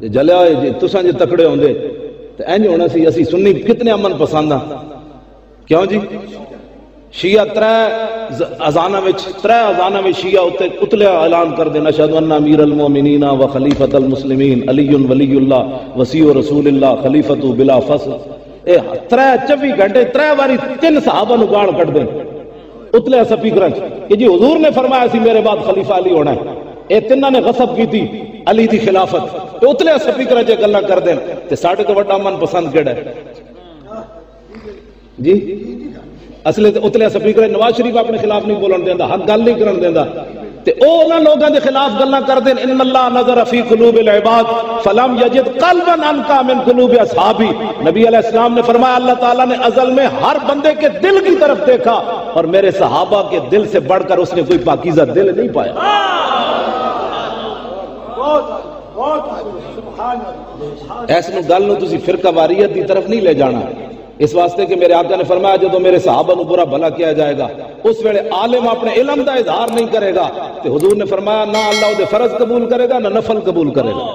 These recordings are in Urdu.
جے جلیا ہوئے، جے تساں جے تکڑے ہوندے تے انج ہونا سی، اسی سنی کتنے امن پسند ہاں کیوں جی؟ شیعہ ترے ازانہ وچ، ترے ازانہ وچ شیعہ اتے اتلے اعلان کر دینا اشہد ان امیر المومنین و خلیفۃ المسلمین علی ولی اللہ، وسیع رسول اللہ، خلیفۃ بلا فصل۔ اے ترے 24 گھنٹے، ترے واری تین صحابہ نو گاڑ کٹ دین۔ اتلے سپیکر کہ جی حضور نے فرمایا سی، میرے بعد خلیفہ علی ہونا ہے۔ اے تیناں نے غصب کی تھی، علی دی خلافت۔ تے اتلے سپیکر جے گلاں کر دین۔ تے ساڈے تو بڑا من پسند کیڑا ہے؟ جی؟ اصل تے اتلے سپیکر نواز شریف اپنے خلاف نہیں بولن دیندا، حق گل نہیں کرن دیندا۔ تے او انہاں لوگاں دے خلاف گلاں کر دین، ان اللہ نظر فی قلوب العباد، فلم یجد قلبا انکا من قلوب اصحابی۔ نبی علیہ السلام نے فرمایا، اللہ تعالیٰ نے ازل میں ہر بندے کے دل کی طرف دیکھا، اور میرے صحابہ کے دل سے بڑھ کر اس نے کوئی پاکیزہ دل نہیں پایا۔ ایسے نو گل نو تسی فرقہ واریت دی طرف نہیں لے جانا۔ اس واسطے کہ میرے آقا نے فرمایا جدو میرے صحابہ نو برا بھلا کیا جائے گا، اس ویلے عالم اپنے علم دا اظہار نہیں کرے گا۔ تو حضور نے فرمایا، نہ اللہ دے فرض قبول کرے گا، نہ نفل قبول کرے گا۔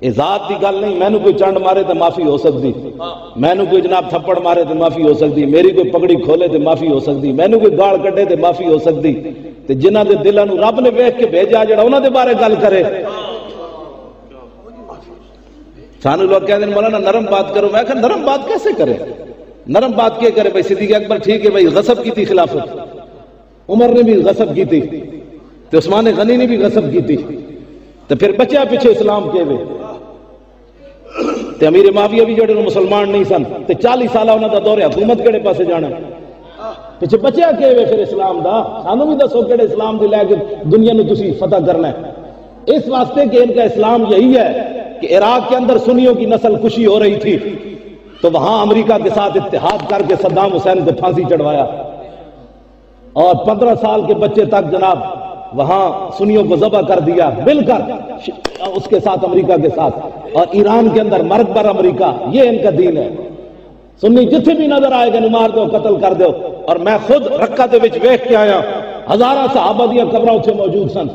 یہ ذات دی گل نہیں میں کوئی چنڈ مارے تو معافی ہو سکتی میں کوئی جناب تھپڑ مارے تو معافی ہو سکتی میری کوئی پگڑی کھولے تو معافی ہو سکتی میں کوئی گال کڈے تو معافی ہو سکتی تے جنہ دے دلوں رب نے ویکھ کے بھیجا، جڑا انہاں دے بارے گل کرے سانو لوگ کہتے ہیں مولانا، نرم بات کرو۔ میں کہا، نرم بات کیسے کرے نرم بات کیا کرے بھائی صدیق اکبر ٹھیک ہے، بھائی غصب کی تھی خلافت۔ عمر نے بھی غصب کی تھی تو عثمان غنی نے بھی غصب کی تھی۔ تو پھر بچہ پیچھے اسلام کے ہوئے۔ تے امیر معاویہ بھی جڑے مسلمان نہیں سن، تے چالیس سالہ انہوں دا دور حکومت کہڑے پاسے جانا۔ پیچھے بچیا کہ ہوئے پھر اسلام دا۔ سانو بھی دسو کہڑے اسلام دے لے کے دنیا نے تسی فتح کرنا ہے۔ اس واسطے کہ ان کا اسلام یہی ہے۔ کہ عراق کے اندر سنیوں کی نسل کشی ہو رہی تھی، تو وہاں امریکہ کے ساتھ اتحاد کر کے صدام حسین کو پھانسی چڑھوایا۔ اور پندرہ سال کے بچے تک جناب وہاں سنیوں کو ذبح کر دیا، مل کر اس کے ساتھ امریکہ کے ساتھ۔ اور ایران کے اندر مرد بر امریکہ، یہ ان کا دین ہے۔ سنی جتھے بھی نظر آئے گا مار دو، قتل کر دو۔ اور میں خود رکھا دے وچ ویکھ کے آیا۔ ہزارہ صحابہ دیاں قبراں اتھے موجود سن۔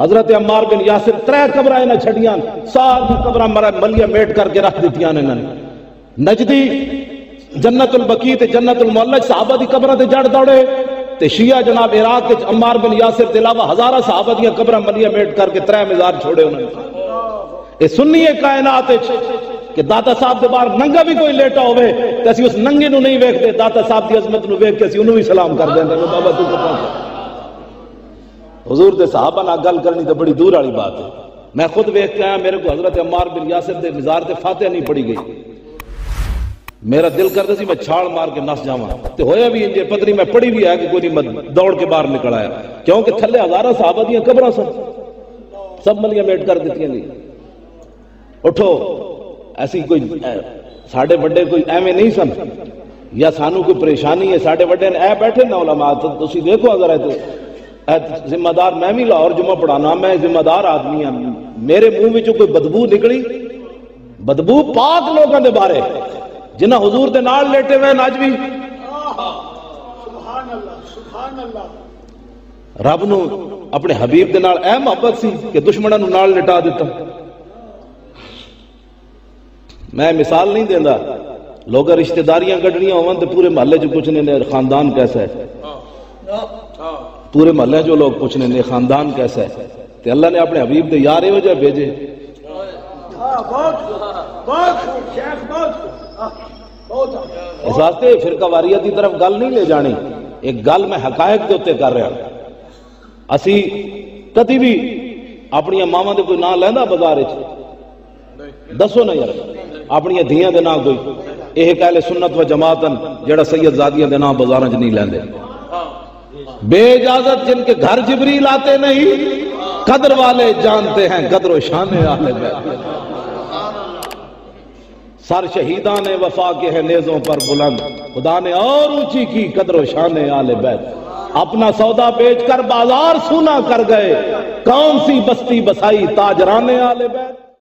حضرت عمار بن یاسر ترے قبراں انہاں چھڑیاں ساری قبراں مرا ملیاں میٹ کر کے رکھ دتیاں انہاں نے۔ نجدی جنت البقی تے جنت المعلج صحابہ دی قبراں تے جڑ دوڑے۔ تے شیعہ جناب عراق وچ عمار بن یاسر تے علاوہ ہزارہ صحابہ دیاں قبراں ملیاں میٹ کر کے ترے مزار چھوڑے انہاں نے۔ اے سنی کائنات وچ کہ داتا صاحب دے بار ننگا بھی کوئی لیٹا ہوئے تے اسی اس ننگے نو نہیں ویکھ دے داتا صاحب دی عظمت نو ویکھ کے اسی انہوں بھی سلام کر دیندے بابا تو کو پہنچ حضور دے صحابہ نہ گل کرنی تے بڑی دور والی بات ہے۔ میں خود ویکھ کے آیا، میرے کو حضرت عمار بن یاسر دے مزار تے فاتحہ نہیں پڑھی گئی۔ میرا دل کرتا سی میں چھاڑ مار کے نس جاواں۔ تے ہویا بھی انجے پتری میں پڑھی بھی ہے کہ کوئی نہیں دوڑ کے باہر نکل آیا۔ کیونکہ تھلے ہزارہ صحابہ دیاں قبراں سن۔ سب ملیاں میٹ کر دیتی ہیں اٹھو، ایسی کوئی ساڑھے بڑے کوئی ایویں نہیں سن۔ یا سانو کوئی پریشانی ہے، ساڑھے بڑے اے بیٹھے نا علماء، تو تسی دیکھو اگر ہے تو ذمہ دار میں بھی لاہور جمعہ پڑھانا، میں ذمہ دار آدمی ہوں میرے منہ میں کوئی بدبو نکلی؟ بدبو پاک لوگوں دے بارے۔ جنہ حضور دے نال لیٹے ہوئے اج بھی رب نو اپنے حبیب دے نال اے محبت سی کہ دشمنوں نو نال لٹا دیتا میں مثال نہیں دینا لوگ رشتہ داریاں کڈنیاں ہون تے پورے محلے چ پوچھنے نے خاندان کیسا ہے؟ پورے محلے جو لوگ پوچھنے نے، خاندان کیسا ہے؟ تے اللہ نے اپنے حبیب دے یار وجہ بھیجے۔ اس واسطے فرقہ واریت کی طرف گل نہیں لے جانی۔ ایک گل میں حقائق کے اتنے کر رہا اسی کدی بھی اپنی ماوا دے کوئی نام لینا بازار دسو نا یار، اپنی دھیاں دے نام کوئی۔ یہ کہلے سنت و جماعتن جڑا سید زادیاں دے نام بازار چ نہیں لیندے۔ بے اجازت جن کے گھر جبریل آتے نہیں، قدر والے جانتے ہیں، قدر و شان والے سر شہیدان وفا کے ہیں نیزوں پر بلند۔ خدا نے اور اونچی کی قدر و شان آل بیت۔ اپنا سودا بیچ کر بازار سونا کر گئے۔ کون سی بستی بسائی تاجران آل بیت؟